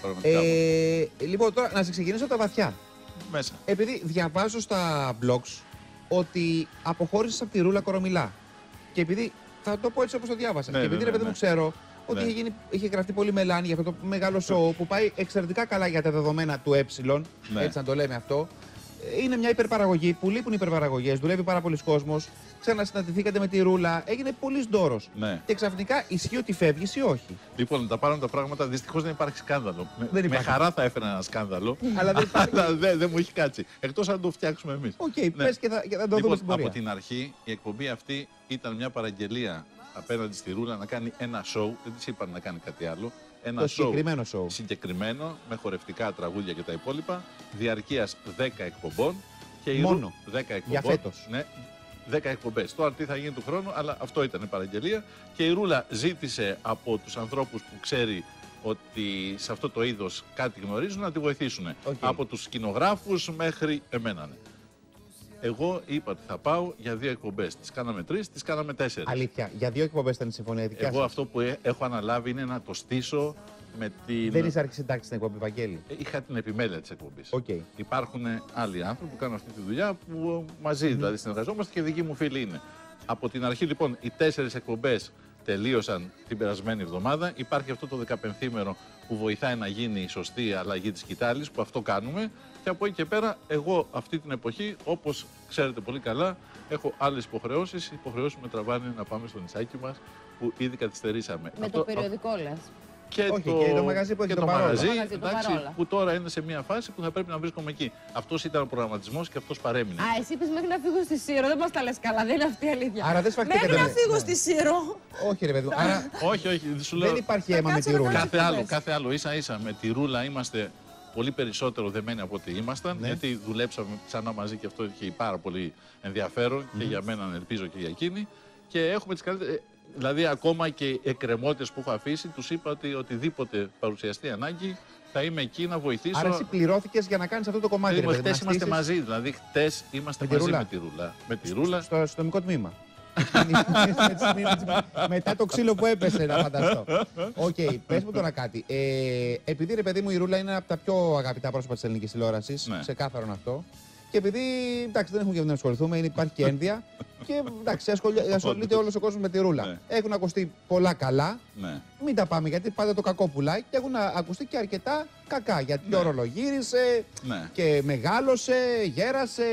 πραγματικά. Ε, λοιπόν, τώρα να σε ξεκινήσω στα βαθιά. Μέσα. Επειδή διαβάζω στα blogs ότι αποχώρησες από τη Ρούλα Κορομηλά. Και επειδή. Θα το πω έτσι όπως το διάβασα. Ναι, και επειδή ναι, ρε παιδί ναι, μου ναι. ξέρω ότι Ναι. είχε, γίνει, είχε γραφτεί πολλή μελάνη για αυτό το μεγάλο σόου που πάει εξαιρετικά καλά για τα δεδομένα του ε. Ναι. Έτσι να το λέμε αυτό. Ε, Είναι μια υπερπαραγωγή που λείπουν οι υπερπαραγωγές, δουλεύει πάρα πολύς κόσμος. Ξανασυναντηθήκατε με τη Ρούλα, έγινε πολύς ντόρος. Ναι. Και ξαφνικά ισχύει ότι φεύγεις ή όχι; Λοιπόν, να πάρουμε τα πράγματα. Δυστυχώς δεν υπάρχει σκάνδαλο. Με- Δεν με υπάρχει. χαρά θα έφερα ένα σκάνδαλο. Αλλά δεν υπάρχει. Αλλά δεν δεν μου έχει κάτσει. Εκτός αν το φτιάξουμε εμείς. Οκ, πες και θα, και θα το δούμε λοιπόν, στην πορεία. από την αρχή η εκπομπή αυτή ήταν μια παραγγελία απέναντι στη Ρούλα να κάνει ένα σόου. Δεν της είπαν να κάνει κάτι άλλο. Ένα Το σόου συγκεκριμένο σοου. συγκεκριμένο με χορευτικά τραγούδια και τα υπόλοιπα. Διαρκείας 10 εκπομπών. Και η Μόνο. Ρου- 10 εκπομπών. Για φέτος. Ναι, 10 εκπομπές. Τώρα τι θα γίνει του χρόνου, αλλά αυτό ήταν η παραγγελία. Και η Ρούλα ζήτησε από τους ανθρώπους που ξέρει ότι σε αυτό το είδος κάτι γνωρίζουν να τη βοηθήσουν. Οκ. Από τους σκηνογράφους μέχρι εμένα. ναι. Εγώ είπα ότι θα πάω για δύο εκπομπές. Τις κάναμε τρεις, τις κάναμε τέσσερις. Αλήθεια, για δύο εκπομπές ήταν η συμφωνία δικιά Εγώ σας. αυτό που ε- έχω αναλάβει είναι να το στήσω με την. Δεν είσαι αρχισυντάκτης στην εκπομπή, Βαγγέλη. Ε, Είχα την επιμέλεια της εκπομπής. Οκ. Υπάρχουν άλλοι άνθρωποι που κάνουν αυτή τη δουλειά που μαζί δηλαδή συνεργαζόμαστε και δικοί μου φίλοι είναι. Από την αρχή λοιπόν οι τέσσερις εκπομπές τελείωσαν την περασμένη εβδομάδα. Υπάρχει αυτό το 15μέρο που βοηθάει να γίνει η σωστή αλλαγή σκυτάλης, που αυτό κάνουμε. Και από εκεί και πέρα, εγώ αυτή την εποχή, όπως ξέρετε πολύ καλά, έχω άλλες υποχρεώσεις. Οι υποχρεώσει με τραβάνε να πάμε στο νησάκι μας, που ήδη καθυστερήσαμε. Με Αυτό- το περιοδικό λες. Και Όχι, το, και το μαγαζί που έχει και το το παρόλα. μαγαζί, Το μαγαζί, το εντάξει, παρόλα. που τώρα είναι σε μια φάση που θα πρέπει να βρίσκομαι εκεί. Αυτός ήταν ο προγραμματισμός και αυτός παρέμεινε. Α, εσύ είπε μέχρι να φύγω στη Σύρο. Δεν μας τα λες καλά, δεν είναι αυτή η αλήθεια. Άρα δεν σφαχτήκατε. Μέχρι να με- φύγω ναι. στη Σύρο. Όχι, ρε παιδί μου. Άρα όχι, όχι, δεν σου λέω. δεν υπάρχει Θα αίμα με κάτσω τη να ρούλα. κάνω- Κάθε άλλο, εκπομπές. κάθε άλλο. ίσα ίσα με τη ρούλα είμαστε πολύ περισσότερο δεμένοι από ό,τι ήμασταν. Ναι. Γιατί δουλέψαμε ξανά μαζί και αυτό είχε πάρα πολύ ενδιαφέρον και για μένα ελπίζω και για εκείνη. Και έχουμε τις καλύτερε. Δηλαδή, ακόμα και οι εκκρεμότητες που έχω αφήσει, τους είπα ότι οτιδήποτε παρουσιαστεί ανάγκη θα είμαι εκεί να βοηθήσω. Άρα εσύ πληρώθηκες για να κάνεις αυτό το κομμάτι. Δηλαδή, ρε παιδί μου, χτες να είμαστε στήσεις; μαζί. Δηλαδή, χτες είμαστε Με τη μαζί ρούλα. με τη ρούλα. Με τη ρούλα. Στο αστυνομικό τμήμα. Μετά το ξύλο που έπεσε, να φανταστώ. Οκ, πες μου τώρα κάτι. Ε, επειδή ρε παιδί μου η Ρούλα είναι από τα πιο αγαπητά πρόσωπα της ελληνικής τηλεόρασης, Ναι. ξεκάθαρο αυτό. Και επειδή εντάξει, δεν έχουμε και να ασχοληθούμε, είναι, υπάρχει και ένδεια. και εντάξει, ασχολεί- ασχολείται όλος ο κόσμος με τη Ρούλα. Ναι. Έχουν ακουστεί πολλά καλά. Ναι. Μην τα πάμε γιατί πάντα το κακό πουλάει και έχουν ακουστεί και αρκετά κακά. Γιατί Ναι. η Ρούλα γύρισε Ναι. και μεγάλωσε, γέρασε,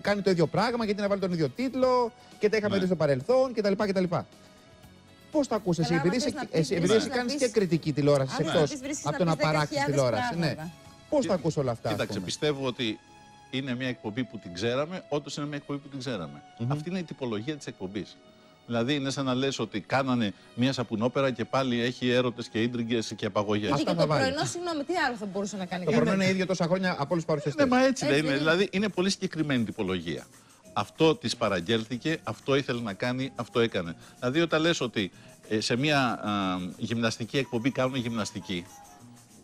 κάνει το ίδιο πράγμα γιατί να βάλει τον ίδιο τίτλο και τα είχαμε Ναι. δει στο παρελθόν κτλ. κτλ. Πώς το ακούς εσύ, Καλά, άμα επειδή, θες εσύ, να πεις, εσύ, επειδή ναι. εσύ να κάνεις πεις- και κριτική τηλεόραση Αν εκτός θες, βρίσκεις από να το να πεις παράξεις 10.000 τηλεόραση. Ναι. πράγματα. Πώς το ακούς όλα αυτά, ας Κοίταξε, πούμε; πιστεύω ότι είναι μια εκπομπή που την ξέραμε, όντως είναι μια εκπομπή που την ξέραμε. Αυτή είναι η τυπολογία της εκπομπής. Δηλαδή είναι σαν να λες ότι κάνανε μια σαπουνόπερα και πάλι έχει έρωτες και ίντριγκες και απαγωγές. Γιατί Αυτά και θα το βάλει. πρωινό, συγγνώμη, τι άλλο θα μπορούσε να κάνει. Το κάτι. πρωινό είναι ίδιο τόσα χρόνια από όλους τους παρουσιαστές. Ναι, μα έτσι δεν Έτσι είναι. είναι. Δηλαδή είναι πολύ συγκεκριμένη τυπολογία. Αυτό της παραγγέλθηκε, αυτό ήθελε να κάνει, αυτό έκανε. Δηλαδή όταν λες ότι ε, σε μια α, γυμναστική εκπομπή κάνουν γυμναστική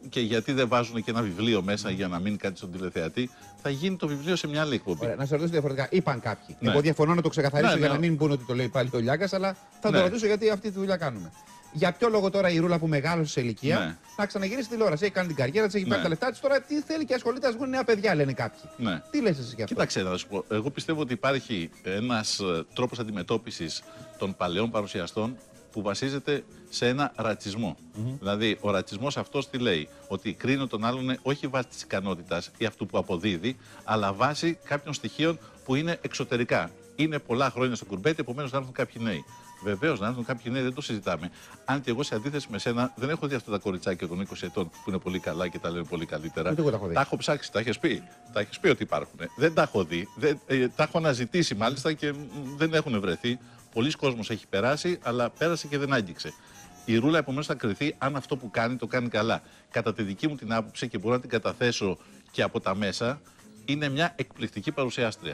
και γιατί δεν βάζουν και ένα βιβλίο μέσα για να μην κάτι στον τηλεθεατή, θα γίνει το βιβλίο σε μια άλλη εκπομπή. Ωραία, να σε ρωτήσω διαφορετικά. Είπαν κάποιοι. Ναι. Εγώ διαφωνώ να το ξεκαθαρίσω Ναι, για ναι. να μην πούνε ότι το λέει πάλι ο Λιάγκα, αλλά θα Ναι. το ρωτήσω γιατί αυτή τη δουλειά κάνουμε. Για ποιο λόγο τώρα η Ρούλα που μεγάλωσε σε ηλικία Ναι. να ξαναγυρίσει στη τηλεόραση. Έχει κάνει την καριέρα της, έχει Ναι. πάρει τα λεφτά της. Τώρα τι θέλει και ασχολείται, ας βγουν νέα παιδιά, λένε κάποιοι. Ναι. Τι λες εσύ γι' αυτό; Κοίταξε να σου πω. Εγώ πιστεύω ότι υπάρχει ένας ε, τρόπος αντιμετώπισης των παλαιών παρουσιαστών που βασίζεται σε ένα ρατσισμό. Δηλαδή, ο ρατσισμός αυτός τι λέει, ότι κρίνω τον άλλον όχι βάσει της ικανότητας ή αυτού που αποδίδει, αλλά βάσει κάποιων στοιχείων που είναι εξωτερικά. Είναι πολλά χρόνια στο κουρμπέτι, επομένως να έρθουν κάποιοι νέοι. Βεβαίως, να έρθουν κάποιοι νέοι δεν το συζητάμε. Αν και εγώ σε αντίθεση με σένα δεν έχω δει αυτά τα κοριτσάκια των 20 ετών που είναι πολύ καλά και τα λένε πολύ καλύτερα. Ούτε εγώ τα έχω δει. Τα έχω ψάξει, τα έχεις πει. Τα έχεις πει ότι υπάρχουν. Δεν τα έχω δει. Δεν, ε, τα έχω αναζητήσει μάλιστα και μ, δεν έχουν βρεθεί. Πολλοί κόσμος έχει περάσει, αλλά πέρασε και δεν άγγιξε. Η Ρούλα επομένως θα κρυθεί αν αυτό που κάνει το κάνει καλά. Κατά τη δική μου την άποψη και μπορώ να την καταθέσω και από τα μέσα, είναι μια εκπληκτική παρουσιάστρια.